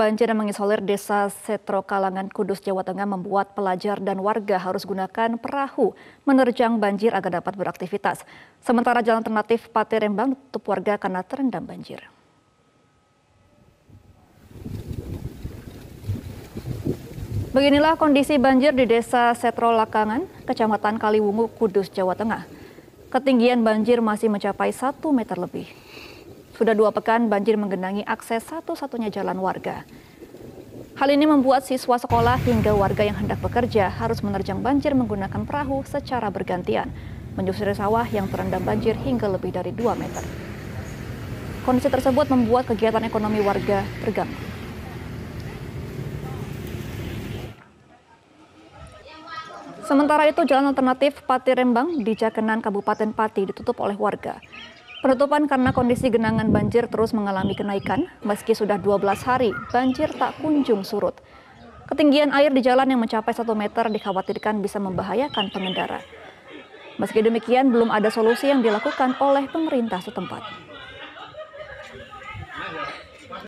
banjir yang mengisolir desa Setro Kalangan Kudus, Jawa Tengah membuat pelajar dan warga harus gunakan perahu menerjang banjir agar dapat beraktivitas. Sementara jalan alternatif Pati Rembang tutup warga karena terendam banjir. Beginilah kondisi banjir di desa Setro Lakangan, Kecamatan Kaliwungu, Kudus, Jawa Tengah. Ketinggian banjir masih mencapai satu meter lebih. Sudah dua pekan banjir menggenangi akses satu-satunya jalan warga. Hal ini membuat siswa sekolah hingga warga yang hendak bekerja harus menerjang banjir menggunakan perahu secara bergantian, menyusuri sawah yang terendam banjir hingga lebih dari 2 meter. Kondisi tersebut membuat kegiatan ekonomi warga terganggu. Sementara itu, jalan alternatif Pati Rembang di Jakenan Kabupaten Pati ditutup oleh warga. Penutupan karena kondisi genangan banjir terus mengalami kenaikan, meski sudah 12 hari, banjir tak kunjung surut. Ketinggian air di jalan yang mencapai 1 meter dikhawatirkan bisa membahayakan pengendara. Meski demikian, belum ada solusi yang dilakukan oleh pemerintah setempat.